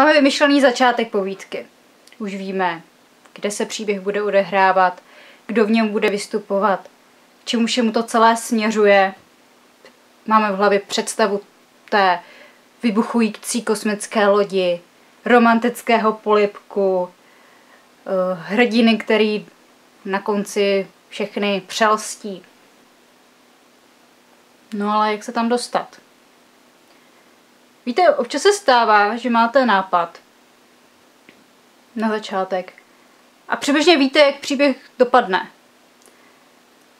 Máme vymyšlený začátek povídky. Už víme, kde se příběh bude odehrávat, kdo v něm bude vystupovat, čemu všemu to celé směřuje. Máme v hlavě představu té vybuchující kosmické lodi, romantického polipku, eh, hrdiny, který na konci všechny přelstí. No ale jak se tam dostat? Víte, občas se stává, že máte nápad na začátek a přibližně víte, jak příběh dopadne.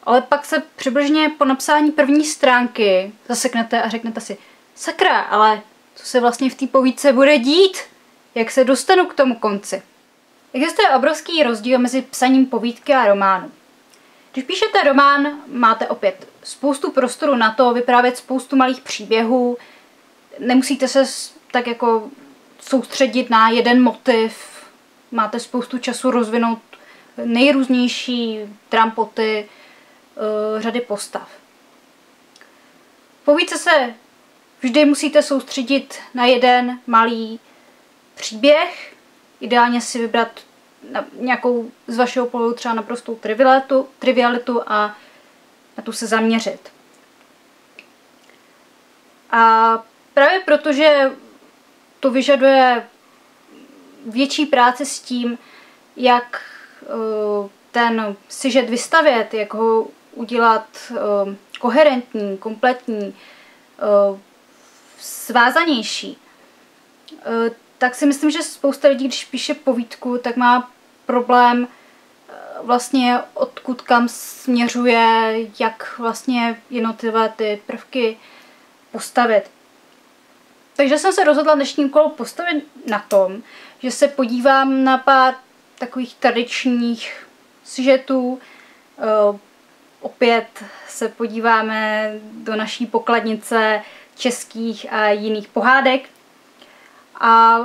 Ale pak se přibližně po napsání první stránky zaseknete a řeknete si, sakra, ale co se vlastně v té povídce bude dít? Jak se dostanu k tomu konci? Existuje obrovský rozdíl mezi psaním povídky a románu. Když píšete román, máte opět spoustu prostoru na to vyprávět spoustu malých příběhů, nemusíte se tak jako soustředit na jeden motiv, máte spoustu času rozvinout nejrůznější trampoty, uh, řady postav. Povíce se vždy musíte soustředit na jeden malý příběh, ideálně si vybrat na nějakou z vašeho pohledu třeba naprostou trivialitu, trivialitu a na tu se zaměřit. A právě protože to vyžaduje větší práce s tím, jak uh, ten sižet vystavět, jak ho udělat uh, koherentní, kompletní, uh, svázanější, tak si myslím, že spousta lidí, když píše povídku, tak má problém vlastně odkud kam směřuje, jak vlastně jednotlivé ty prvky postavit. Takže jsem se rozhodla dnešní kolo postavit na tom, že se podívám na pár takových tradičních sujetů. Eh, opět se podíváme do naší pokladnice českých a jiných pohádek. A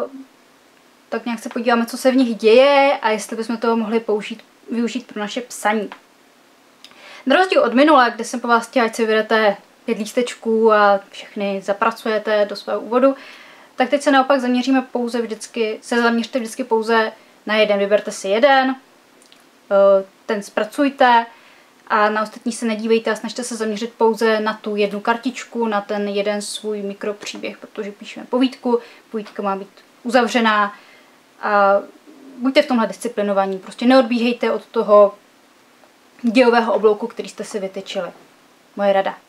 tak nějak se podíváme, co se v nich děje a jestli bychom toho mohli použít, využít pro naše psaní. Na rozdíl od minule, kde jsem po vás chtěla, ať si vyberete pět lístečků a všechny zapracujete do svého úvodu, tak teď se naopak zaměříme pouze vždycky, se zaměřte vždycky pouze na jeden. Vyberte si jeden, eh, ten zpracujte a na ostatní se nedívejte a snažte se zaměřit pouze na tu jednu kartičku, na ten jeden svůj mikropříběh, protože píšeme povídku, povídka má být uzavřená a buďte v tomhle disciplinovaní, prostě neodbíhejte od toho dějového oblouku, který jste si vytyčili. Moje rada.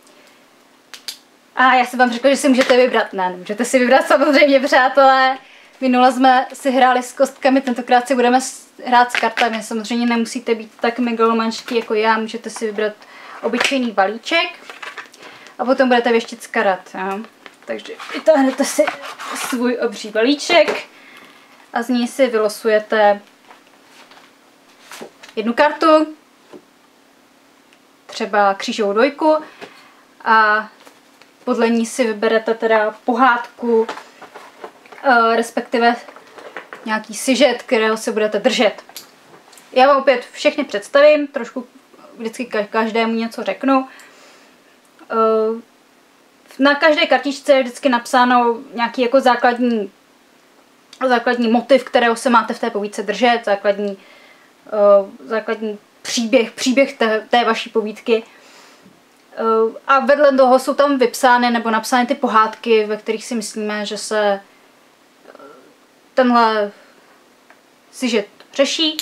A já jsem vám řekla, že si můžete vybrat. Ne, můžete si vybrat samozřejmě, přátelé. Minule jsme si hráli s kostkami, tentokrát si budeme hrát s kartami. Samozřejmě nemusíte být tak megalomanští jako já, můžete si vybrat obyčejný balíček a potom budete věštit z karat. Jo? Takže vytáhnete si svůj obří balíček a z ní si vylosujete jednu kartu, třeba křížovou dvojku a podle ní si vyberete teda pohádku, eh, respektive nějaký sižet, kterého se budete držet. Já vám opět všechny představím, trošku vždycky každému něco řeknu. Eh, na každé kartičce je vždycky napsáno nějaký jako základní, základní motiv, kterého se máte v té povídce držet, základní, eh, základní příběh, příběh té, té vaší povídky. Eh, a vedle toho jsou tam vypsány nebo napsány ty pohádky, ve kterých si myslíme, že se eh, tenhle sižet řeší.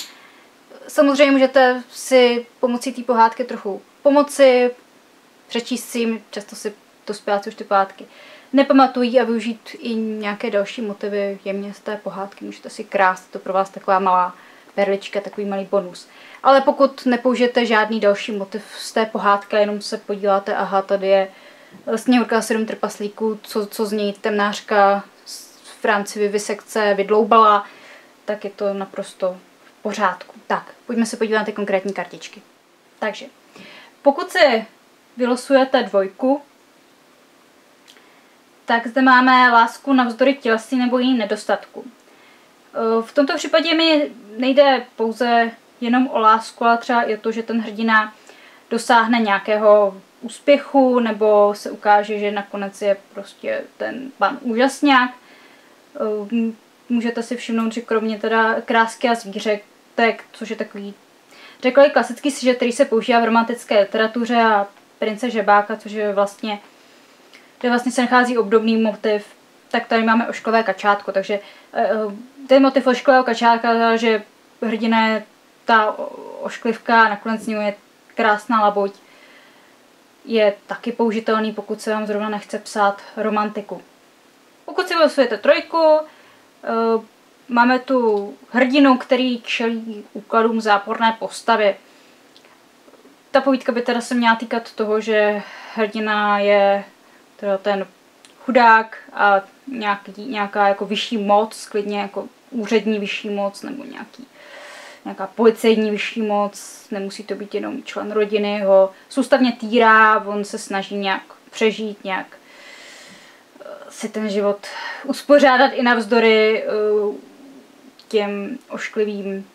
Samozřejmě můžete si pomocí té pohádky trochu pomoci, přečíst si jim, často si to zpěváci už ty pohádky nepamatují a využít i nějaké další motivy jemně z té pohádky. Můžete si krást, to pro vás taková malá perlička, takový malý bonus. Ale pokud nepoužijete žádný další motiv z té pohádky, jenom se podíváte, aha, tady je sněhurka sedm trpaslíků, co, co z něj temnářka v rámci vyvisekce vydloubala, tak je to naprosto v pořádku. Tak, pojďme se podívat na ty konkrétní kartičky. Takže, pokud si vylosujete dvojku, tak zde máme lásku navzdory tělesí nebo jiný nedostatku. V tomto případě mi nejde pouze jenom o lásku, ale třeba i o to, že ten hrdina dosáhne nějakého úspěchu nebo se ukáže, že nakonec je prostě ten pan úžasňák. Ehm, můžete si všimnout, že kromě teda krásky a zvířetek, což je takový, řekl klasický sižet, který se používá v romantické literatuře a prince žebáka, což je vlastně, kde vlastně se nachází obdobný motiv, tak tady máme ošklové kačátko, takže eh, ten motiv ošklivého kačátka, že hrdina je ta ošklivka a nakonec z je krásná laboť, je taky použitelný, pokud se vám zrovna nechce psát romantiku. Pokud si vylosujete trojku, eh, máme tu hrdinu, který čelí úkladům záporné postavy. Ta povídka by teda se měla týkat toho, že hrdina je teda ten chudák a nějaký, nějaká jako vyšší moc, klidně jako úřední vyšší moc nebo nějaký, nějaká policejní vyšší moc, nemusí to být jenom člen rodiny, ho soustavně týrá, on se snaží nějak přežít, nějak eh, si ten život uspořádat i navzdory eh, těm ošklivým,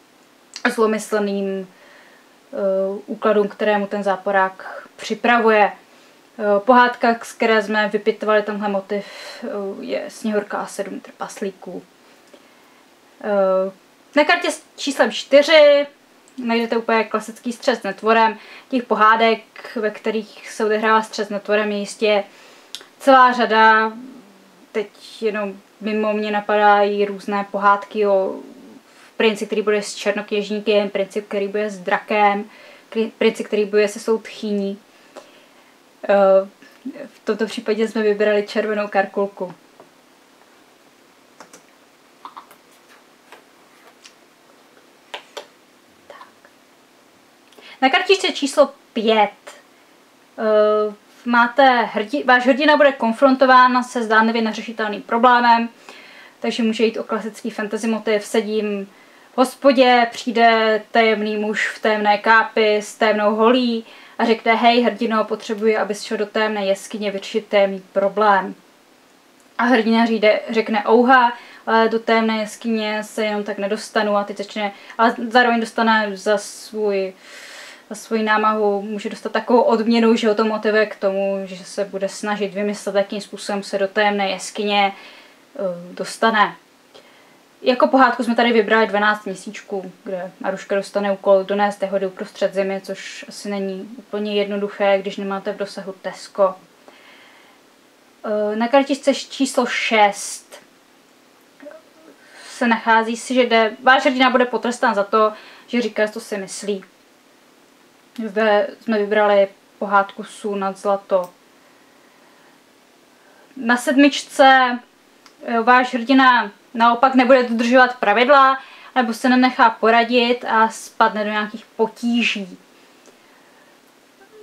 zlomyslným eh, úkladům, kterému ten záporák připravuje. Pohádka, z které jsme vypitovali tenhle motiv, je Sněhurka a sedm trpaslíků. Na kartě s číslem 4 najdete úplně klasický střed s netvorem. Těch pohádek, ve kterých se odehrává střed s netvorem, je jistě celá řada. Teď jenom mimo mě napadají různé pohádky o princi, který bude s černokněžníkem, princip, který bude s drakem, princip, který bude se soudchýní. Eh, v tomto případě jsme vybrali červenou karkulku. Na kartičce číslo 5 uh, eh, máte hrdi, váš hrdina bude konfrontován se zdánlivě neřešitelným problémem, takže může jít o klasický fantasy motiv, sedím v hospodě, přijde tajemný muž v témné kápi s témnou holí a řekne, hej hrdino, potřebuji, abys šel do témné jeskyně vyřešit témný problém. A hrdina říde, řekne ouha, ale do témné jeskyně se jenom tak nedostanu a teď začne, ale zároveň dostane za svůj za svoji námahu může dostat takovou odměnu, že ho to motivuje k tomu, že se bude snažit vymyslet, jakým způsobem se do témné jeskyně uh, dostane. Jako pohádku jsme tady vybrali 12 měsíčků, kde Maruška dostane úkol donést hody uprostřed zimy, což asi není úplně jednoduché, když nemáte v dosahu Tesco. Uh, na kartičce číslo 6 se nachází si, že jde, váš hrdina bude potrestán za to, že říká, co si myslí. Zde jsme vybrali pohádku Sů nad zlato. Na sedmičce eh, váš hrdina naopak nebude dodržovat pravidla, nebo se nenechá poradit a spadne do nějakých potíží.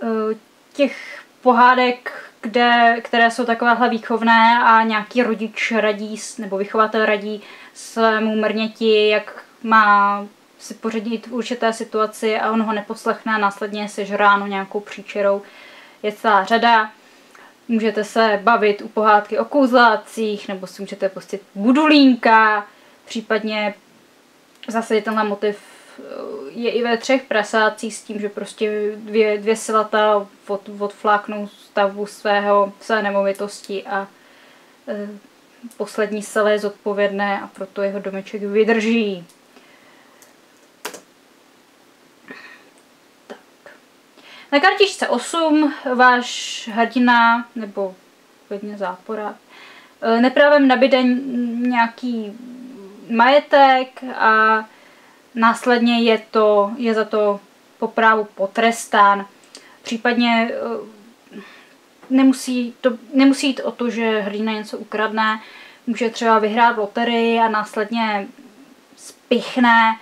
Eh, těch pohádek, kde, které jsou takovéhle výchovné a nějaký rodič radí, nebo vychovatel radí svému mrněti, jak má si pořadit v určité situaci a on ho neposlechne a následně se žráno nějakou příčerou. Je celá řada. Můžete se bavit u pohádky o kouzlácích, nebo si můžete pustit budulínka, případně zase tenhle motiv eh, je i ve třech prasácích s tím, že prostě dvě, dvě silata od, odfláknou stavu svého, své nemovitosti a e, poslední sele je zodpovědné a proto jeho domeček vydrží. Na kartičce 8 váš hrdina nebo hodně zápora eh, neprávem nabíde nějaký majetek a následně je, to, je za to po právu potrestán. Případně eh, nemusí, to, nemusí jít o to, že hrdina něco ukradne, může třeba vyhrát loterii a následně spichne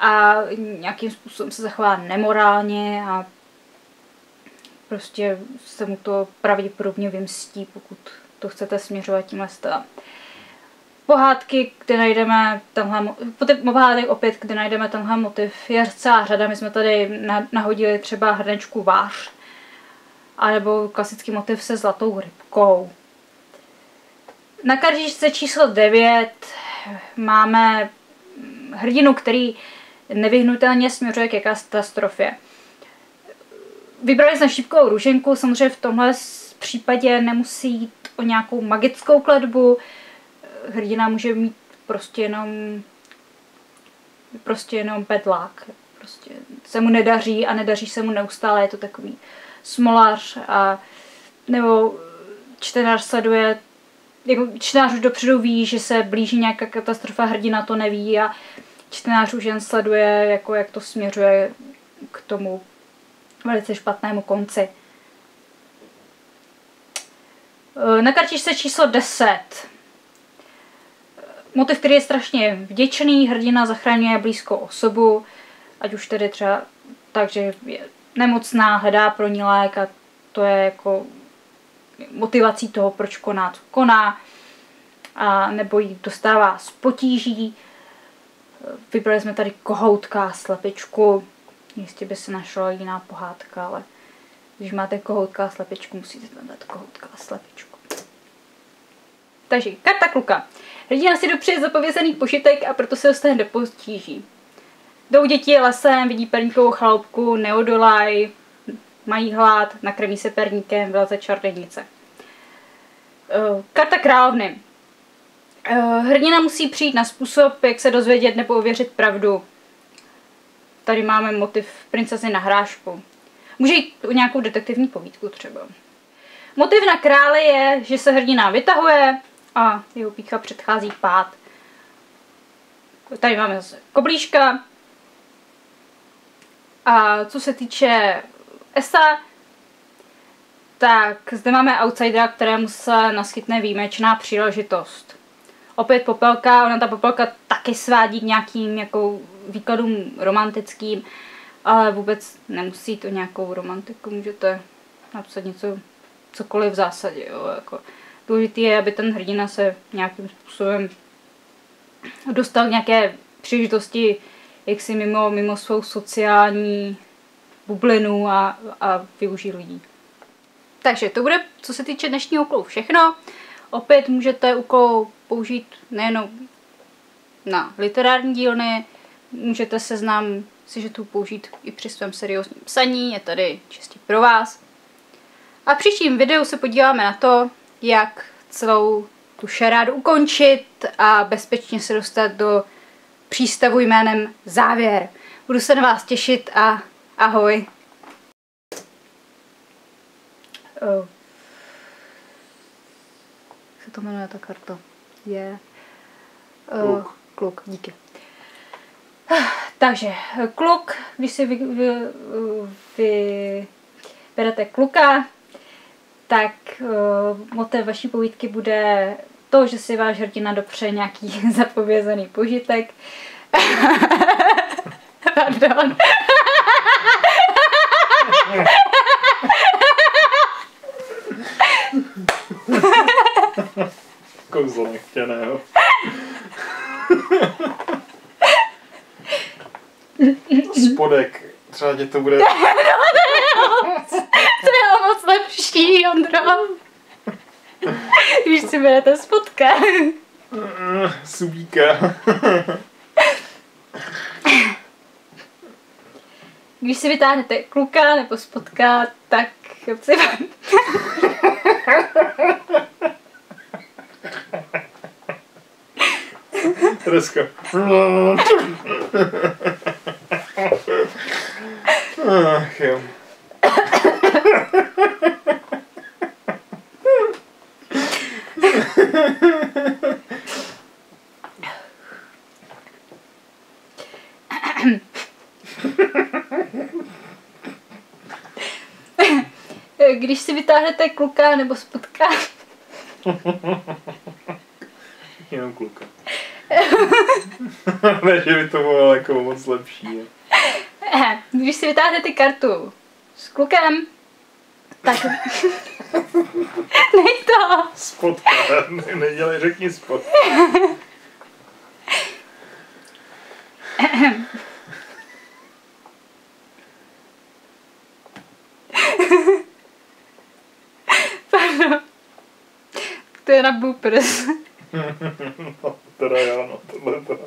a nějakým způsobem se zachová nemorálně a prostě se mu to pravděpodobně vymstí, pokud to chcete směřovat tímhle stylem. Pohádky, kde najdeme tenhle, pohádek opět, kde najdeme tenhle motiv, je celá řada. My jsme tady nahodili třeba hrnečku vář, anebo klasický motiv se zlatou rybkou. Na kartičce číslo 9 máme hrdinu, který nevyhnutelně směřuje ke katastrofě. Vybrali jsme šípkovou růženku, samozřejmě v tomhle případě nemusí jít o nějakou magickou kletbu. Hrdina může mít prostě jenom prostě jenom pedlák. Prostě se mu nedaří a nedaří se mu neustále, je to takový smolař a nebo čtenář sleduje jako čtenář už dopředu ví, že se blíží nějaká katastrofa, hrdina to neví a čtenář už jen sleduje, jako jak to směřuje k tomu velice špatnému konci. E, na kartičce číslo 10. Motiv, který je strašně vděčný, hrdina zachraňuje blízkou osobu, ať už tedy třeba tak, že je nemocná, hledá pro ní lék a to je jako motivací toho, proč koná, co koná, a nebo jí dostává z potíží. Vybrali jsme tady kohoutka slepičku. Jistě by se našla jiná pohádka, ale když máte kohoutka a slepičku, musíte tam dát kohoutka a slepičku. Takže karta kluka. Hrdina si dopřeje zapovězený pošitek a proto se dostane do potíží. Jdou děti lesem, vidí perníkovou chaloupku, neodolaj, mají hlad, nakrmí se perníkem, vyleze čarodějnice. Eh, karta královny. Eh, hrdina musí přijít na způsob, jak se dozvědět nebo ověřit pravdu. Tady máme motiv princezny na hrášku. Může jít o nějakou detektivní povídku třeba. Motiv na králi je, že se hrdina vytahuje a jeho pícha předchází pád. Tady máme zase koblížka. A co se týče Esa, tak zde máme outsidera, kterému se naskytne výjimečná příležitost. Opět popelka, ona ta popelka taky svádí k nějakým jako výkladům romantickým, ale vůbec nemusí to nějakou romantiku, můžete napsat něco, cokoliv v zásadě. Jo, jako. Důležité je, aby ten hrdina se nějakým způsobem dostal nějaké příležitosti, jak si mimo, mimo svou sociální bublinu a, a využít lidí. Takže to bude, co se týče dnešního úkolu, všechno. Opět můžete úkol použít nejenom na literární dílny, můžete seznam si že tu použít i při svém seriózním psaní, je tady čistě pro vás. A v příštím videu se podíváme na to, jak celou tu šarádu ukončit a bezpečně se dostat do přístavu jménem Závěr. Budu se na vás těšit a ahoj. Oh. Jak se to jmenuje ta karta? Je... Uh, kluk. kluk, díky. Takže kluk, když si vy, vy, vy kluka, tak uh, motiv vaší povídky bude to, že si váš hrdina dopře nějaký zapovězený požitek. Pardon. Kouzlo nechtěného. Spodek. Třeba tě to bude... to je o moc lepší, Ondro. Když si berete spodka. Subíka. Když si vytáhnete kluka nebo spodka, tak si Reska. Vytáhnete kluka nebo spodka. Jenom kluka. ne, že by to bylo jako moc lepší. Je. Když si vytáhnete kartu s klukem, tak... Nej to! Spotka, ne, nedělej, řekni spot. to je na bloopers. no, teda jo, no, tohle to.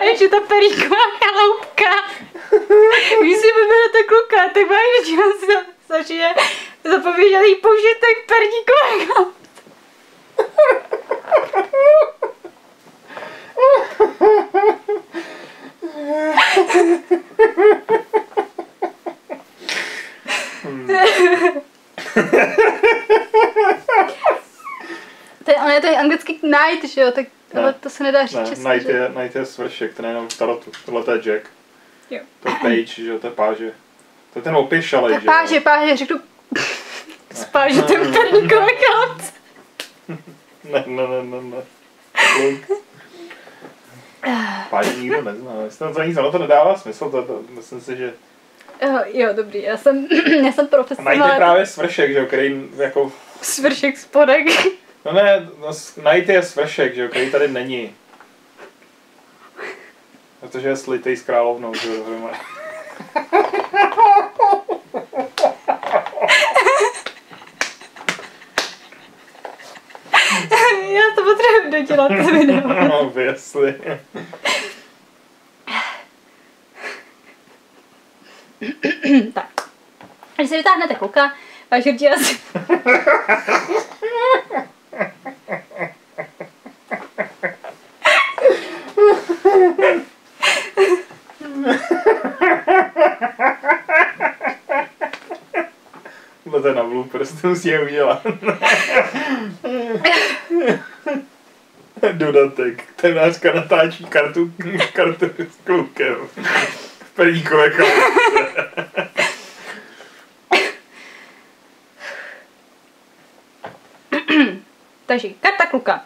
A ještě ta períková chaloupka. Když si vyberete kluka, tak máš, že on se zažije Zapovědělý požitek perníkového. To je, ale to je anglický night, že jo, tak Ne. ale to se nedá říct Ne, česky, Night že? je, Night je svršek, ten je jenom v tarotu. Tohle to je Jack. Jo. To je Page, že jo, to je páže. To je ten opěšalej, že jo. páže, páže, řeknu spáže ten perníkový chlapc. Ne, ne, ne, ne, ne. Páže nikdo nezná. Myslím, to nic, ono to nedává smysl, to, to, myslím si, že... Jo, jo, dobrý, já jsem, já jsem Night je profesionál. právě svršek, že jo, který jako... Svršek spodek. No ne, no, Night je svršek, že jo, který tady není. Protože je slitej s královnou, že jo, já to potřebuji dodělat, to video. No, obviously. tak. Když si vytáhnete kluka, váš hrdí asi... Je na bloopers, to musíme udělat. Dodatek. Tenářka natáčí kartu, kartu s klukem. V perníkové. Takže karta kluka.